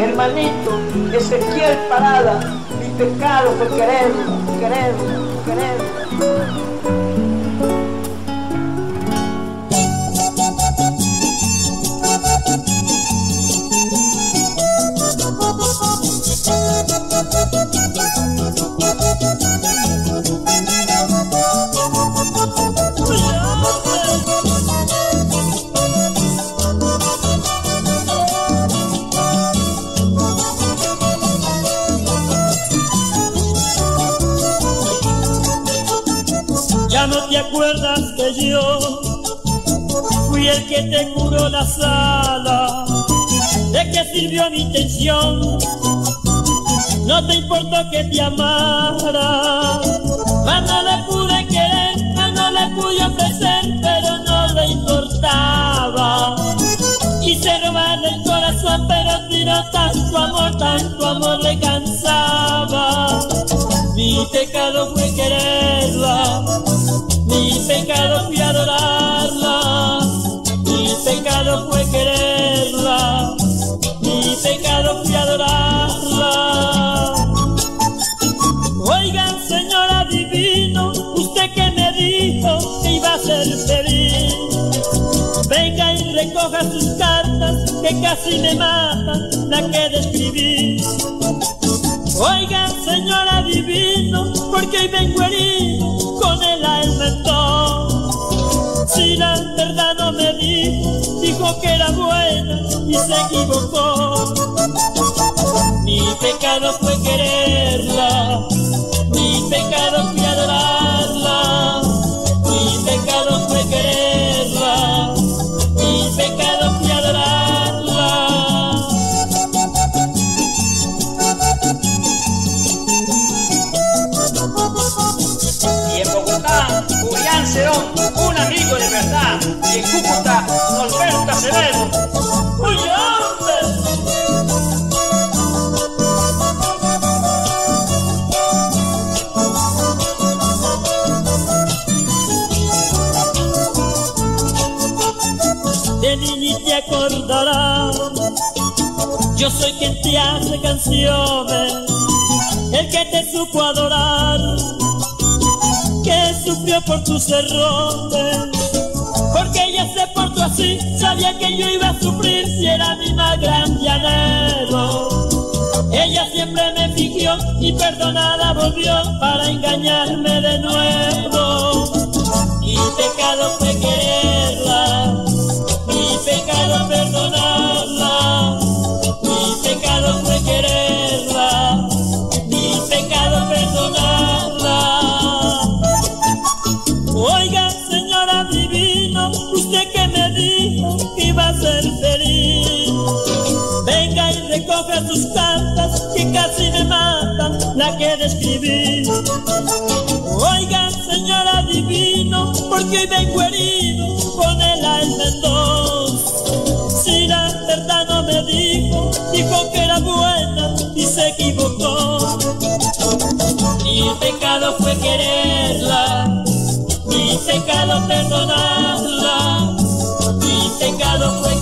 hermanito Ezequiel Parada, mi pecado fue quererla, quererla, quererla. No te acuerdas que yo fui el que te curó la sala. ¿De qué sirvió mi intención? No te importó que te amara. Cuando le pude querer, cuando le pude ofrecer, pero no le importaba. Quise robarle el corazón, pero tiró tanto amor, tanto amor le cansaba. Mi pecado fue mi pecado fue adorarla, mi pecado fue quererla, mi pecado fue adorarla. Oigan, señora divino, usted que me dijo que iba a ser feliz. Venga y recoja sus cartas que casi me matan la que describí. Oiga, señora divino, porque hoy vengo herido que era buena y se equivocó. Mi pecado fue quererla, acordarás, yo soy quien te hace canciones, el que te supo adorar, que sufrió por tus errores, porque ella se portó así, sabía que yo iba a sufrir si era mi más grande anhelo. Ella siempre me fingió y perdonada volvió para engañarme de nuevo. Sus cartas que casi me matan la que describí. Oiga, señora divino, porque vengo herido con el alma en dos. Si la verdad no me dijo, dijo que era buena y se equivocó. Mi pecado fue quererla, mi pecado perdonarla, mi pecado fue